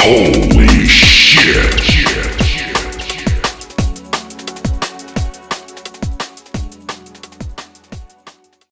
Holy shit.